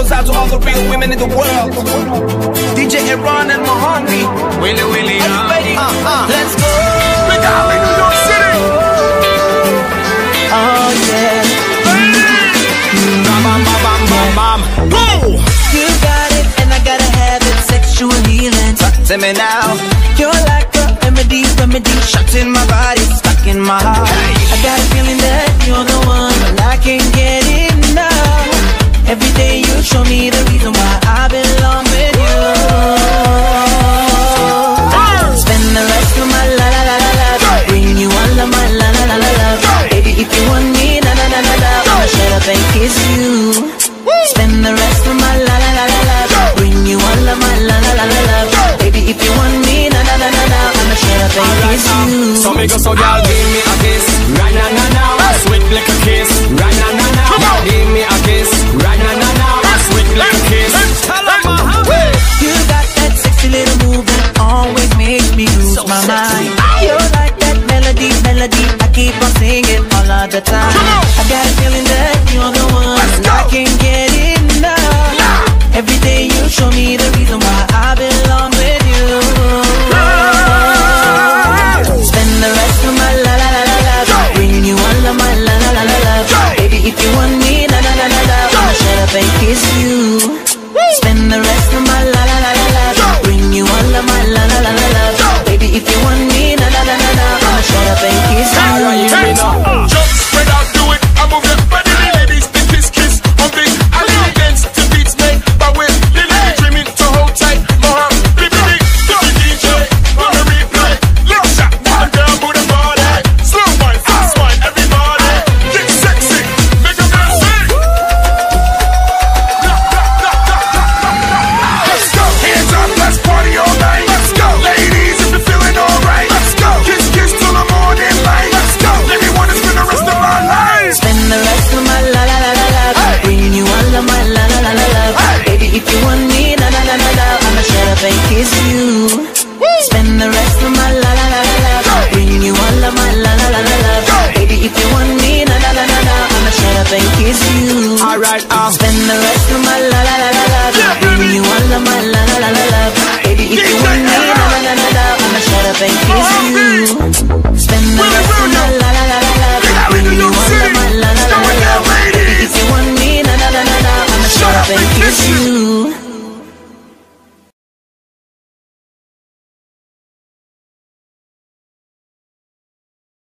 goes out to all the real women in the world. DJ R'AN and Mohombi. Willy Willy, Are you ready? uh, uh. Let's go. Big in New York City. Oh yeah. Bam, bam, bam, bam, bam. Go! You got it, and I gotta have it. Sexual healing. Talk to me now. You're like a remedy, remedy. Shots in my body, stuck in my heart. And you. So me go so girl, give me a kiss, right now, na, a sweet like a kiss, right na That's my you all of my. Baby, if you want me, I'ma shut up and kiss you. Alright, spend the rest of my you all of my. Baby, if you want me, I'ma shut up and kiss you.